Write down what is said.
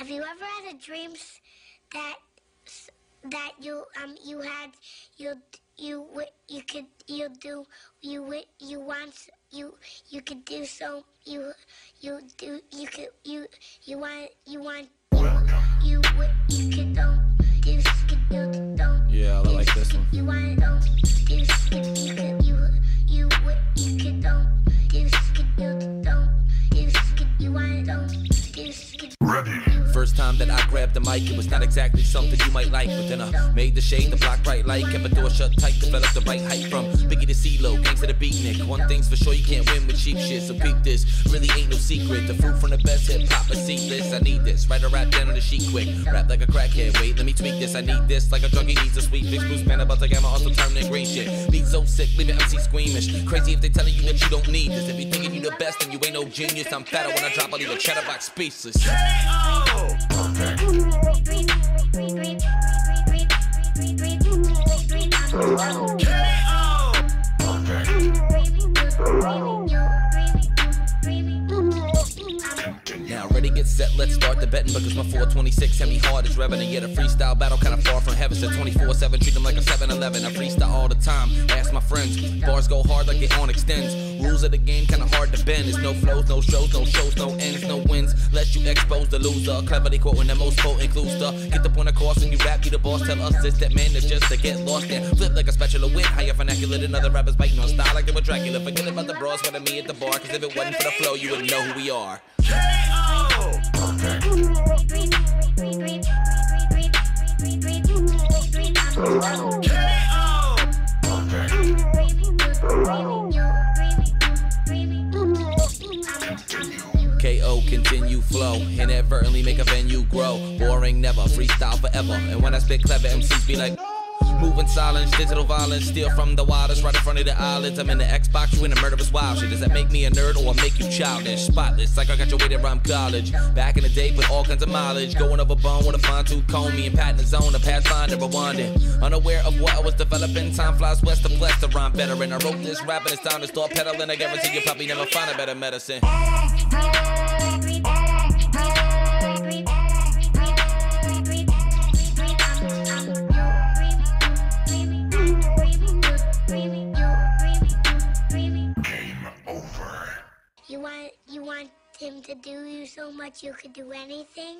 Have you ever had a dream that that you um you had you you you could you do you you want you you could do so you you do you could you you want you want you you could don't do s- could do don't Yeah, I like this one. You want don't do s- could you could you you you could don't do s- could do don't do s- could you want don't could First time that I grabbed the mic, it was not exactly something you might like. But then I made the shade, the block bright light, kept the door shut tight, developed the right height from Biggie to CeeLo, gangs to the beatnik. One thing's for sure, you can't win with cheap shit. So peep this, really ain't no secret. The fruit from the best hip hop, I see this, I need this. Write a rap down on the sheet quick, rap like a crackhead. Wait, let me tweak this, I need this, like a junkie needs a sweet fix. Bruce man about to gamma, also turn that green shit. Beat so sick, leave MC squeamish. Crazy if they telling you that you don't need this. If you thinking you the best and you ain't no genius, I'm fatter when I drop, I leave a chatterbox Now ready, get set, let's start the betting because my 426 Hemi hard as and yet a freestyle battle kinda far from heaven. Said 24-7, treat them like a 7-Eleven. I freestyle all the time. Ask my friends, bars go hard like it on extends. Rules of the game kinda hard to bend. There's no flows, no shows, no shows, no ends, no wins. Let you expose the loser. Cleverly quoting the most potent clues to get the point across when you rap, you the boss. Tell us this that man is just to get lost and flip like a spatula wit. Higher vernacular than other rappers biting on style like they were Dracula. Forget about the bras, but me at the bar. Cause if it wasn't for the flow, you wouldn't know who we are. KO continue flow, inadvertently make a venue grow. Boring never, freestyle forever. And when I spit clever, MCs be like, moving silence, digital violence, steal from the wildest, right in front of the eyelids. I'm in the Xbox, you in the murderous wild shit. Does that make me a nerd or make you childish? Spotless, like I got your way to around college. Back in the day, put all kinds of mileage. Going over bone with a fine tooth comb, me and Pat in the zone, a pathfinder, rewinding. Unaware of what I was developing, time flies west to bless the rhyme better. And I wrote this rap and it's time to start pedaling. I guarantee you probably never find a better medicine. Want him to do you so much you could do anything?